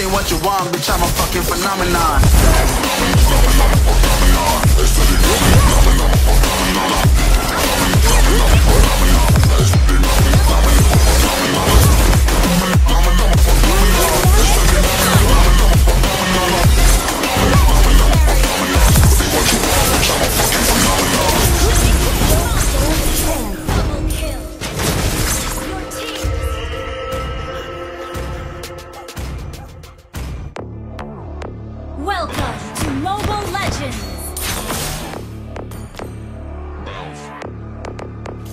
Ain't what you want, bitch, I'm a fucking phenomenon. Double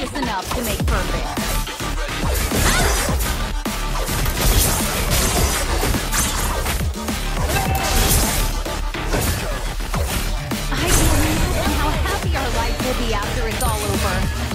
practice enough to make perfect. I believe in how happy our life will be after it's all over.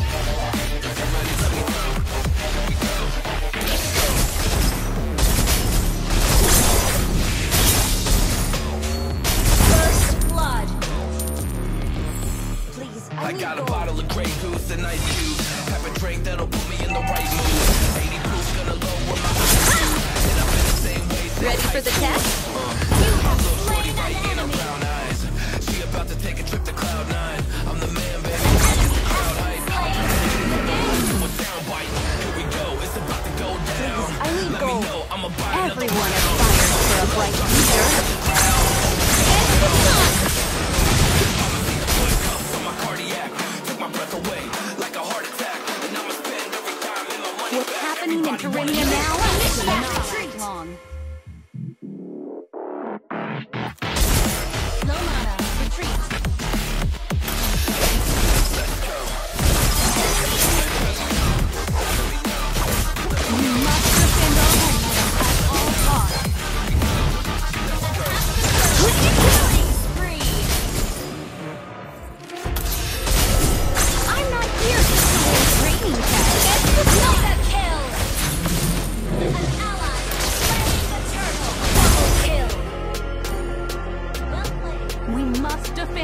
Happening in Everybody Terenia wanna now dance. will not last long.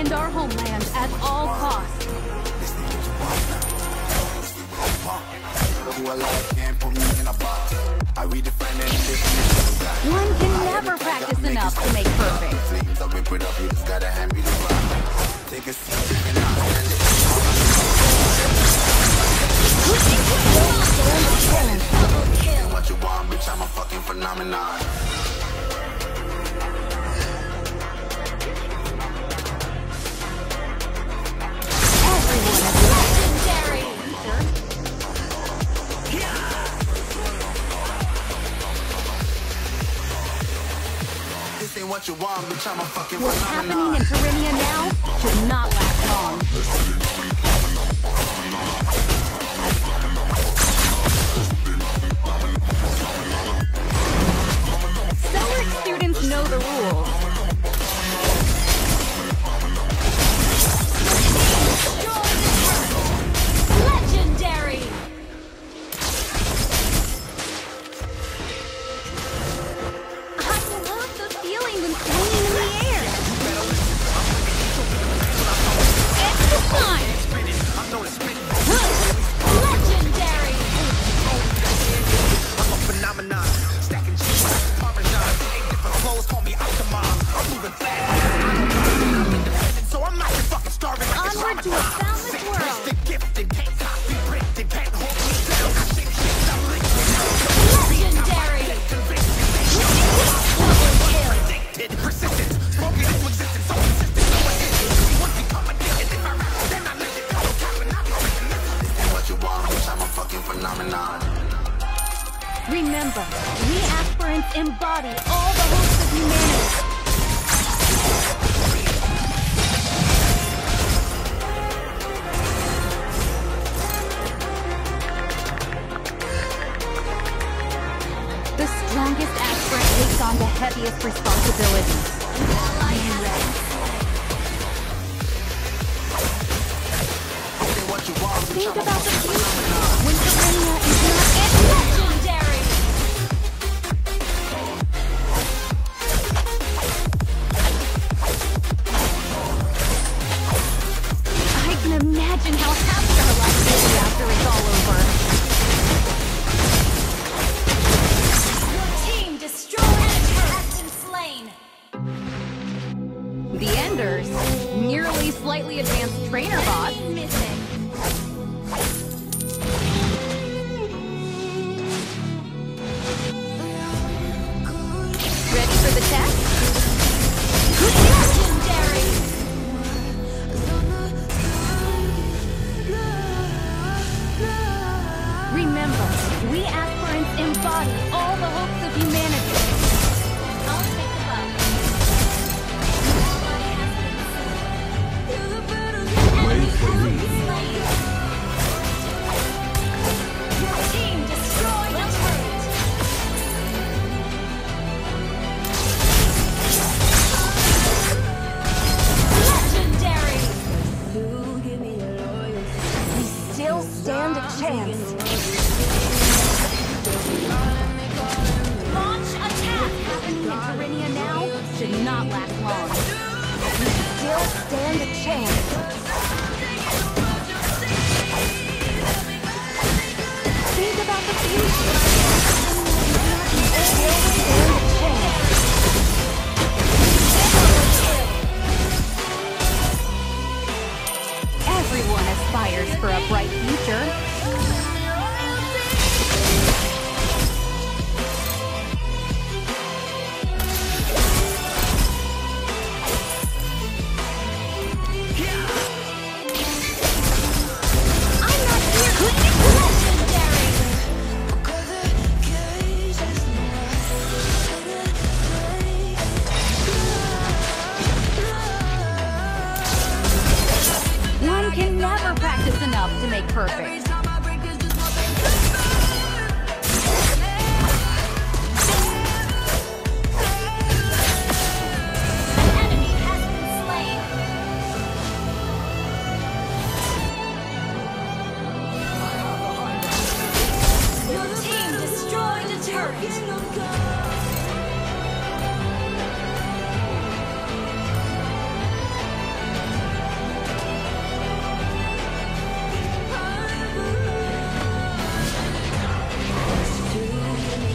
Defend our homeland at all costs. Who alive can't put me in a box. I redefine any definition of God. One can never practice enough to make perfect. Flames, I whip it up, you just gotta hand me the rock. Take a seat, you cannot stand it. Double kill. What you want, bitch, I'm a fucking phenomenon. What you want, bitch, I'm a fucking What's happening in Terenia now should not last long. Cellric students know the rules. Remember, we aspirants embody all the hopes of humanity. The strongest aspirant takes on the heaviest responsibility. Think about Imagine how happy our life will be after experience. to make perfect.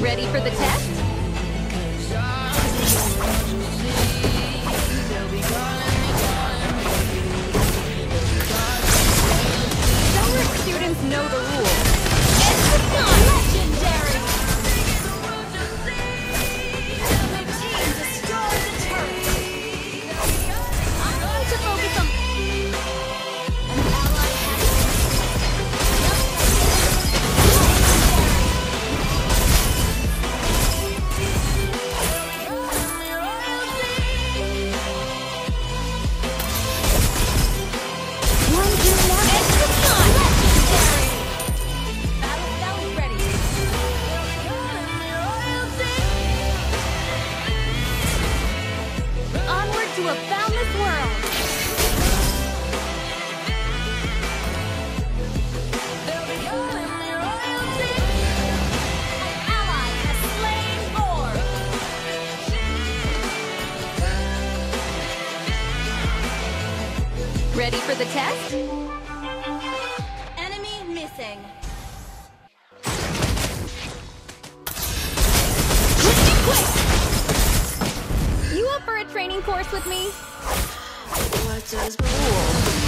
Ready for the test? Summer students know the rules. It's the Test. Enemy missing. Quick! You up for a training course with me? What does rule?